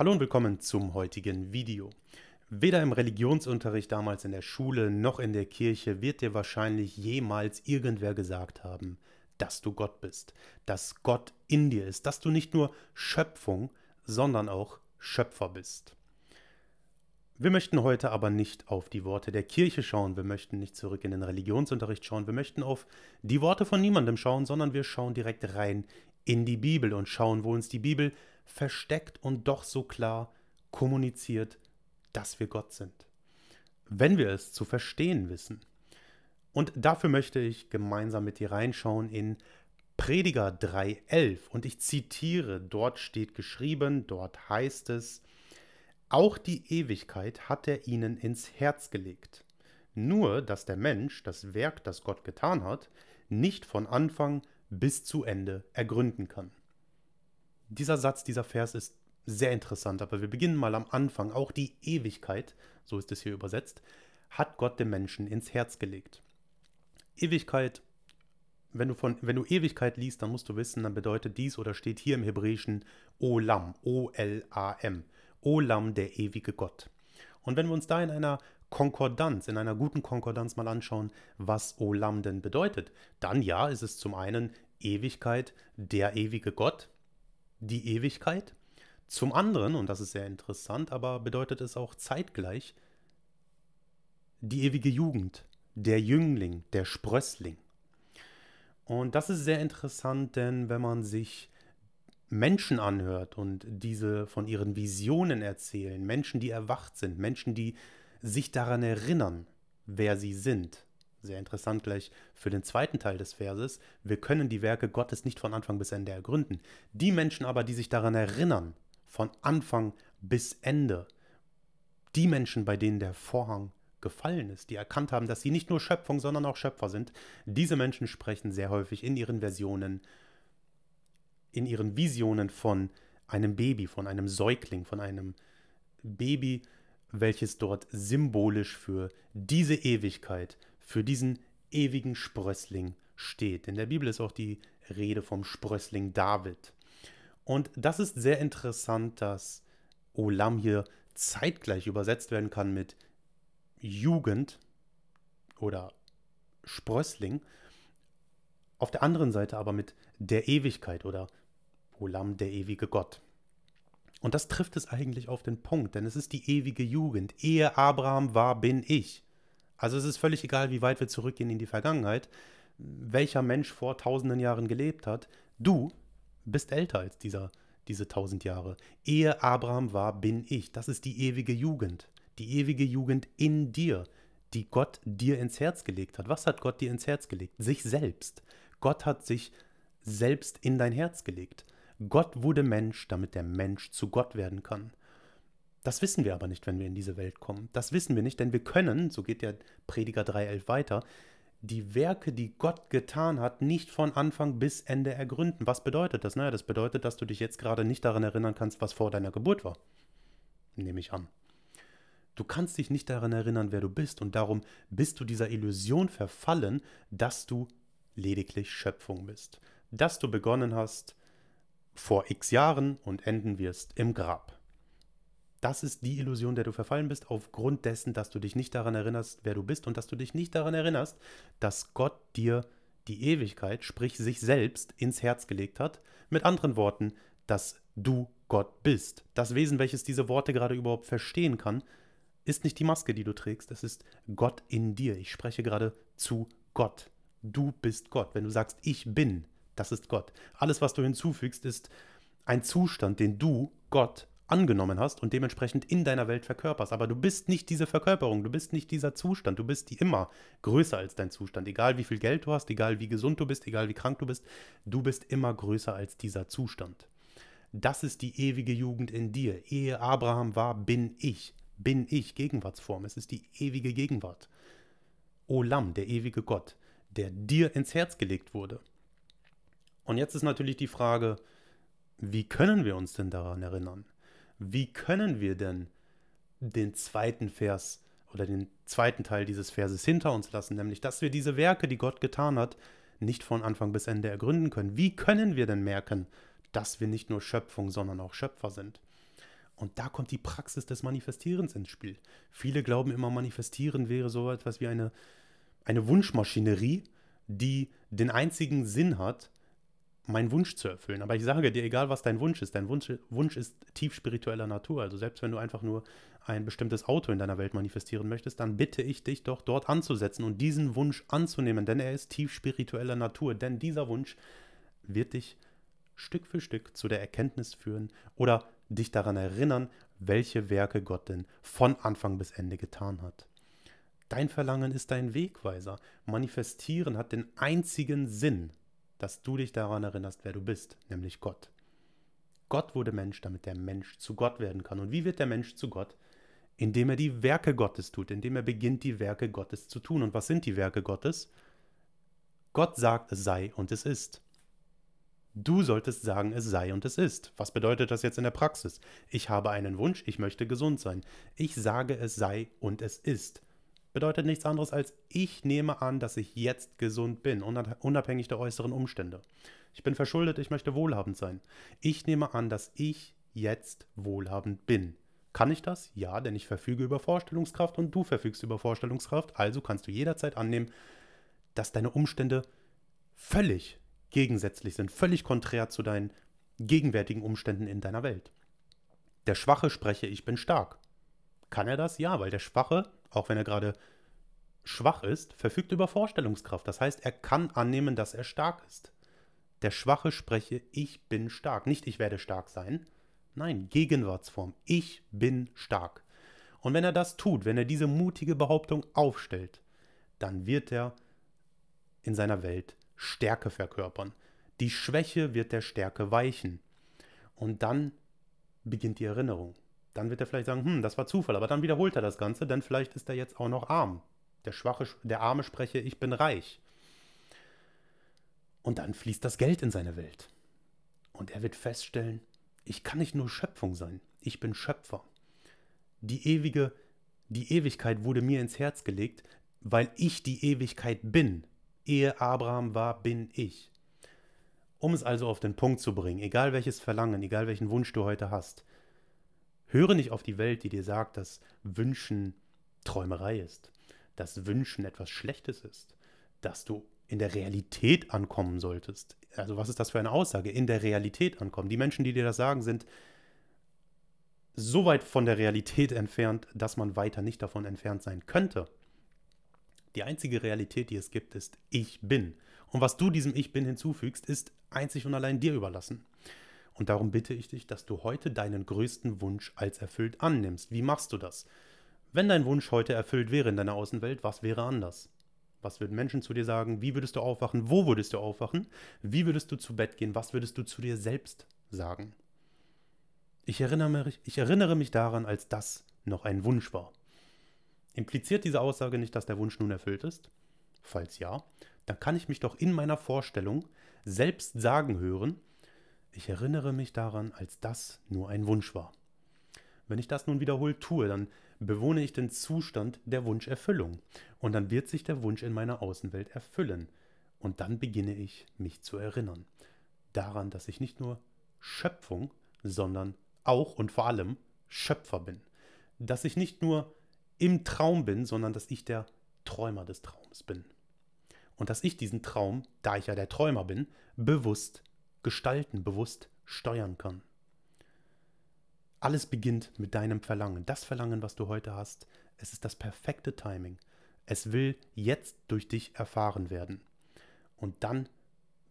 Hallo und willkommen zum heutigen Video. Weder im Religionsunterricht damals in der Schule noch in der Kirche wird dir wahrscheinlich jemals irgendwer gesagt haben, dass du Gott bist, dass Gott in dir ist, dass du nicht nur Schöpfung, sondern auch Schöpfer bist. Wir möchten heute aber nicht auf die Worte der Kirche schauen, wir möchten nicht zurück in den Religionsunterricht schauen, wir möchten auf die Worte von niemandem schauen, sondern wir schauen direkt rein in die Bibel und schauen, wo uns die Bibel versteckt und doch so klar kommuniziert, dass wir Gott sind. Wenn wir es zu verstehen wissen. Und dafür möchte ich gemeinsam mit dir reinschauen in Prediger 3.11 und ich zitiere, dort steht geschrieben, dort heißt es, auch die Ewigkeit hat er ihnen ins Herz gelegt. Nur, dass der Mensch das Werk, das Gott getan hat, nicht von Anfang bis zu Ende ergründen kann dieser Satz, dieser Vers ist sehr interessant, aber wir beginnen mal am Anfang. Auch die Ewigkeit, so ist es hier übersetzt, hat Gott dem Menschen ins Herz gelegt. Ewigkeit, wenn du, von, wenn du Ewigkeit liest, dann musst du wissen, dann bedeutet dies oder steht hier im Hebräischen Olam, O-L-A-M, Olam, der ewige Gott. Und wenn wir uns da in einer Konkordanz, in einer guten Konkordanz mal anschauen, was Olam denn bedeutet, dann ja, ist es zum einen Ewigkeit, der ewige Gott, die Ewigkeit. Zum anderen, und das ist sehr interessant, aber bedeutet es auch zeitgleich die ewige Jugend, der Jüngling, der Sprössling. Und das ist sehr interessant, denn wenn man sich Menschen anhört und diese von ihren Visionen erzählen, Menschen, die erwacht sind, Menschen, die sich daran erinnern, wer sie sind, sehr interessant gleich für den zweiten Teil des Verses, wir können die Werke Gottes nicht von Anfang bis Ende ergründen. Die Menschen aber, die sich daran erinnern, von Anfang bis Ende, die Menschen, bei denen der Vorhang gefallen ist, die erkannt haben, dass sie nicht nur Schöpfung, sondern auch Schöpfer sind, diese Menschen sprechen sehr häufig in ihren Versionen, in ihren Visionen von einem Baby, von einem Säugling, von einem Baby, welches dort symbolisch für diese Ewigkeit, für diesen ewigen Sprössling steht. In der Bibel ist auch die Rede vom Sprössling David. Und das ist sehr interessant, dass Olam hier zeitgleich übersetzt werden kann mit Jugend oder Sprössling. Auf der anderen Seite aber mit der Ewigkeit oder Olam, der ewige Gott. Und das trifft es eigentlich auf den Punkt, denn es ist die ewige Jugend. Ehe Abraham war, bin ich. Also es ist völlig egal, wie weit wir zurückgehen in die Vergangenheit, welcher Mensch vor tausenden Jahren gelebt hat. Du bist älter als dieser, diese tausend Jahre. Ehe Abraham war, bin ich. Das ist die ewige Jugend. Die ewige Jugend in dir, die Gott dir ins Herz gelegt hat. Was hat Gott dir ins Herz gelegt? Sich selbst. Gott hat sich selbst in dein Herz gelegt. Gott wurde Mensch, damit der Mensch zu Gott werden kann. Das wissen wir aber nicht, wenn wir in diese Welt kommen. Das wissen wir nicht, denn wir können, so geht der Prediger 3.11 weiter, die Werke, die Gott getan hat, nicht von Anfang bis Ende ergründen. Was bedeutet das? Naja, das bedeutet, dass du dich jetzt gerade nicht daran erinnern kannst, was vor deiner Geburt war. Nehme ich an. Du kannst dich nicht daran erinnern, wer du bist, und darum bist du dieser Illusion verfallen, dass du lediglich Schöpfung bist. Dass du begonnen hast vor x Jahren und enden wirst im Grab. Das ist die Illusion, der du verfallen bist, aufgrund dessen, dass du dich nicht daran erinnerst, wer du bist und dass du dich nicht daran erinnerst, dass Gott dir die Ewigkeit, sprich sich selbst, ins Herz gelegt hat. Mit anderen Worten, dass du Gott bist. Das Wesen, welches diese Worte gerade überhaupt verstehen kann, ist nicht die Maske, die du trägst, es ist Gott in dir. Ich spreche gerade zu Gott. Du bist Gott. Wenn du sagst, ich bin, das ist Gott. Alles, was du hinzufügst, ist ein Zustand, den du, Gott, angenommen hast und dementsprechend in deiner Welt verkörperst. Aber du bist nicht diese Verkörperung, du bist nicht dieser Zustand, du bist die immer größer als dein Zustand. Egal wie viel Geld du hast, egal wie gesund du bist, egal wie krank du bist, du bist immer größer als dieser Zustand. Das ist die ewige Jugend in dir. Ehe Abraham war, bin ich. Bin ich, Gegenwartsform. Es ist die ewige Gegenwart. Olam, der ewige Gott, der dir ins Herz gelegt wurde. Und jetzt ist natürlich die Frage, wie können wir uns denn daran erinnern? Wie können wir denn den zweiten Vers oder den zweiten Teil dieses Verses hinter uns lassen, nämlich dass wir diese Werke, die Gott getan hat, nicht von Anfang bis Ende ergründen können. Wie können wir denn merken, dass wir nicht nur Schöpfung, sondern auch Schöpfer sind? Und da kommt die Praxis des Manifestierens ins Spiel. Viele glauben immer, Manifestieren wäre so etwas wie eine, eine Wunschmaschinerie, die den einzigen Sinn hat, meinen Wunsch zu erfüllen. Aber ich sage dir, egal was dein Wunsch ist, dein Wunsch, Wunsch ist tief spiritueller Natur. Also selbst wenn du einfach nur ein bestimmtes Auto in deiner Welt manifestieren möchtest, dann bitte ich dich doch dort anzusetzen und diesen Wunsch anzunehmen, denn er ist tief spiritueller Natur. Denn dieser Wunsch wird dich Stück für Stück zu der Erkenntnis führen oder dich daran erinnern, welche Werke Gott denn von Anfang bis Ende getan hat. Dein Verlangen ist dein Wegweiser. Manifestieren hat den einzigen Sinn, dass du dich daran erinnerst, wer du bist, nämlich Gott. Gott wurde Mensch, damit der Mensch zu Gott werden kann. Und wie wird der Mensch zu Gott? Indem er die Werke Gottes tut, indem er beginnt, die Werke Gottes zu tun. Und was sind die Werke Gottes? Gott sagt, es sei und es ist. Du solltest sagen, es sei und es ist. Was bedeutet das jetzt in der Praxis? Ich habe einen Wunsch, ich möchte gesund sein. Ich sage, es sei und es ist bedeutet nichts anderes als ich nehme an, dass ich jetzt gesund bin, unabhängig der äußeren Umstände. Ich bin verschuldet, ich möchte wohlhabend sein. Ich nehme an, dass ich jetzt wohlhabend bin. Kann ich das? Ja, denn ich verfüge über Vorstellungskraft und du verfügst über Vorstellungskraft. Also kannst du jederzeit annehmen, dass deine Umstände völlig gegensätzlich sind, völlig konträr zu deinen gegenwärtigen Umständen in deiner Welt. Der Schwache spreche, ich bin stark. Kann er das? Ja, weil der Schwache auch wenn er gerade schwach ist, verfügt über Vorstellungskraft. Das heißt, er kann annehmen, dass er stark ist. Der Schwache spreche, ich bin stark. Nicht ich werde stark sein. Nein, Gegenwartsform. Ich bin stark. Und wenn er das tut, wenn er diese mutige Behauptung aufstellt, dann wird er in seiner Welt Stärke verkörpern. Die Schwäche wird der Stärke weichen. Und dann beginnt die Erinnerung. Dann wird er vielleicht sagen, hm, das war Zufall, aber dann wiederholt er das Ganze, denn vielleicht ist er jetzt auch noch arm. Der Schwache, der Arme spreche, ich bin reich. Und dann fließt das Geld in seine Welt. Und er wird feststellen, ich kann nicht nur Schöpfung sein, ich bin Schöpfer. Die ewige, die Ewigkeit wurde mir ins Herz gelegt, weil ich die Ewigkeit bin. Ehe Abraham war, bin ich. Um es also auf den Punkt zu bringen, egal welches Verlangen, egal welchen Wunsch du heute hast, Höre nicht auf die Welt, die dir sagt, dass Wünschen Träumerei ist, dass Wünschen etwas Schlechtes ist, dass du in der Realität ankommen solltest. Also was ist das für eine Aussage? In der Realität ankommen. Die Menschen, die dir das sagen, sind so weit von der Realität entfernt, dass man weiter nicht davon entfernt sein könnte. Die einzige Realität, die es gibt, ist Ich bin. Und was du diesem Ich bin hinzufügst, ist einzig und allein dir überlassen. Und darum bitte ich dich, dass du heute deinen größten Wunsch als erfüllt annimmst. Wie machst du das? Wenn dein Wunsch heute erfüllt wäre in deiner Außenwelt, was wäre anders? Was würden Menschen zu dir sagen? Wie würdest du aufwachen? Wo würdest du aufwachen? Wie würdest du zu Bett gehen? Was würdest du zu dir selbst sagen? Ich erinnere mich, ich erinnere mich daran, als das noch ein Wunsch war. Impliziert diese Aussage nicht, dass der Wunsch nun erfüllt ist? Falls ja, dann kann ich mich doch in meiner Vorstellung selbst sagen hören, ich erinnere mich daran, als das nur ein Wunsch war. Wenn ich das nun wiederholt tue, dann bewohne ich den Zustand der Wunscherfüllung. Und dann wird sich der Wunsch in meiner Außenwelt erfüllen. Und dann beginne ich, mich zu erinnern. Daran, dass ich nicht nur Schöpfung, sondern auch und vor allem Schöpfer bin. Dass ich nicht nur im Traum bin, sondern dass ich der Träumer des Traums bin. Und dass ich diesen Traum, da ich ja der Träumer bin, bewusst gestalten, bewusst steuern kann. Alles beginnt mit deinem Verlangen. Das Verlangen, was du heute hast, es ist das perfekte Timing. Es will jetzt durch dich erfahren werden. Und dann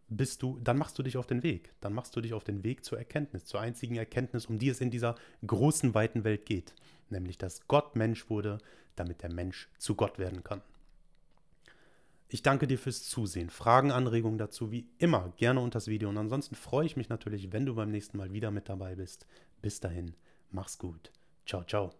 bist du, dann machst du dich auf den Weg. Dann machst du dich auf den Weg zur Erkenntnis, zur einzigen Erkenntnis, um die es in dieser großen, weiten Welt geht. Nämlich, dass Gott Mensch wurde, damit der Mensch zu Gott werden kann. Ich danke dir fürs Zusehen. Fragen, Anregungen dazu wie immer gerne unter das Video. Und ansonsten freue ich mich natürlich, wenn du beim nächsten Mal wieder mit dabei bist. Bis dahin, mach's gut. Ciao, ciao.